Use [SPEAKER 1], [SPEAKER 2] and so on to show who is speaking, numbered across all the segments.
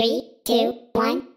[SPEAKER 1] Three, two, one,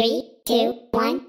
[SPEAKER 1] Three, two, one,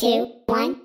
[SPEAKER 1] two, one,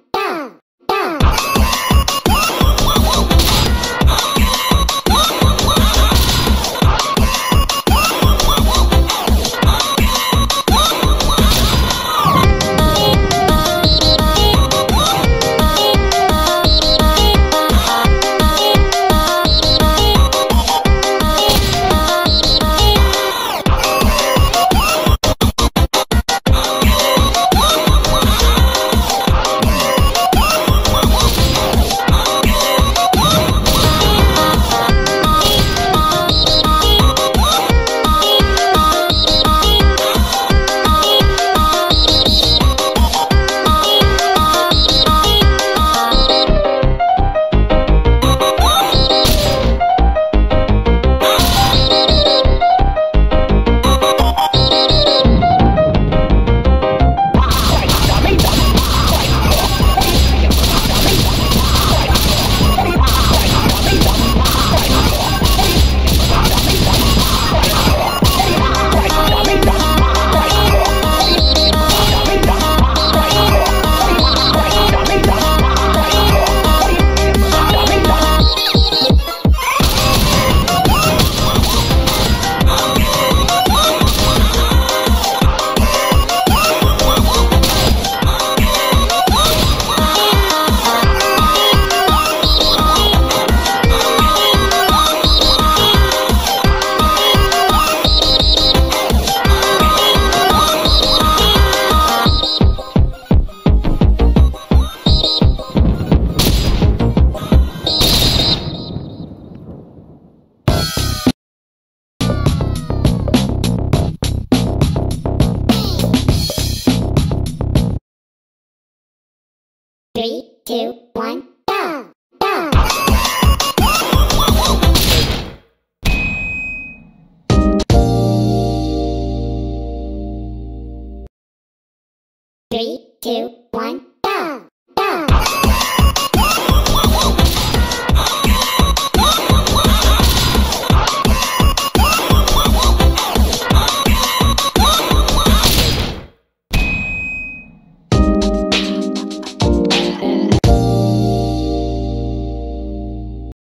[SPEAKER 1] Three, two, one,